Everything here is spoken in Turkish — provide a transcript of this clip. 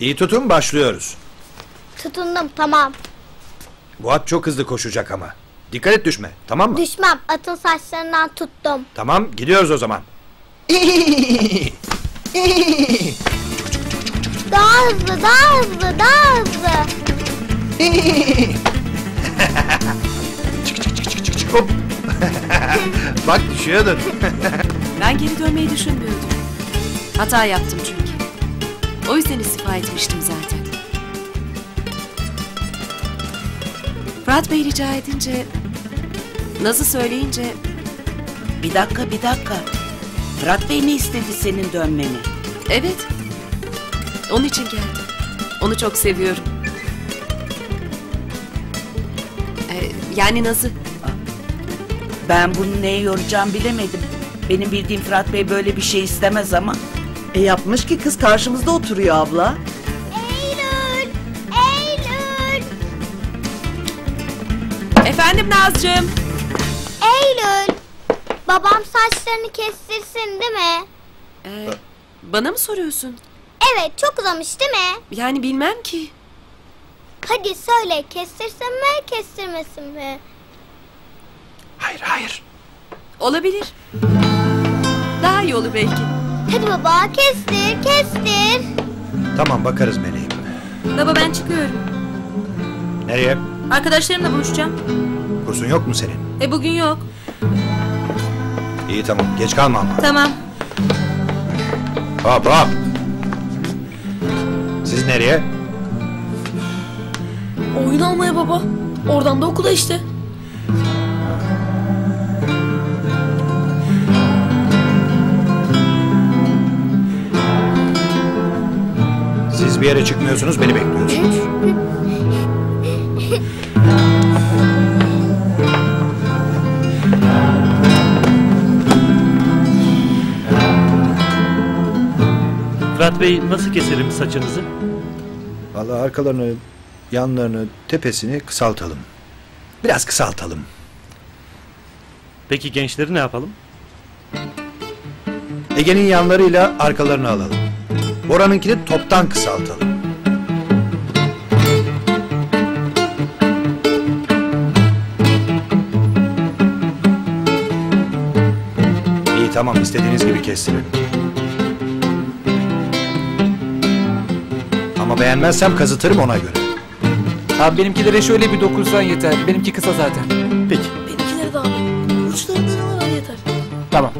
İyi tutun başlıyoruz. Tutundum tamam. Bu at çok hızlı koşacak ama. Dikkat et düşme tamam mı? Düşmem atın saçlarından tuttum. Tamam gidiyoruz o zaman. Daha hızlı daha hızlı daha hızlı. Hop. Bak düşüyordun. Ben geri dönmeyi düşünmüyordum. Hata yaptım çünkü. O yüzden istifa etmiştim zaten. Fırat Bey rica edince... Naz'ı söyleyince... Bir dakika bir dakika. Fırat Bey mi istedi senin dönmeni? Evet. Onun için geldim. Onu çok seviyorum. Ee, yani Naz'ı. Ben bunu neye yoracağım bilemedim. Benim bildiğim Fırat Bey böyle bir şey istemez ama. E yapmış ki kız karşımızda oturuyor abla. Eylül! Eylül! Efendim Nazcığım. Eylül! Babam saçlarını kestirsin değil mi? Ee, bana mı soruyorsun? Evet çok uzamış değil mi? Yani bilmem ki. Hadi söyle kestirsin mi kestirmesin mi? Hayır hayır. Olabilir. Daha iyi olur belki. Hadi baba kestir kestir. Tamam bakarız meleğim. Baba ben çıkıyorum. Nereye? Arkadaşlarımla buluşacağım. Kursun yok mu senin? E bugün yok. İyi tamam geç kalma ama. Tamam. Hop hop. Siz nereye? Oyun almaya baba. Oradan da okula işte. Siz bir yere çıkmıyorsunuz beni bekliyorsunuz. Fırat Bey nasıl keselim saçınızı? Vallahi arkalarını, yanlarını, tepesini kısaltalım. Biraz kısaltalım. Peki gençleri ne yapalım? Ege'nin yanlarıyla arkalarını alalım. Bora'nınkini toptan kısaltalım. İyi tamam istediğiniz gibi kestirin. Ama beğenmezsem kazıtırım ona göre. Abi benimkilere şöyle bir dokunsan yeter. Benimki kısa zaten. Peki. Benimkileri de abi. Uçlarından al yeter. Tamam.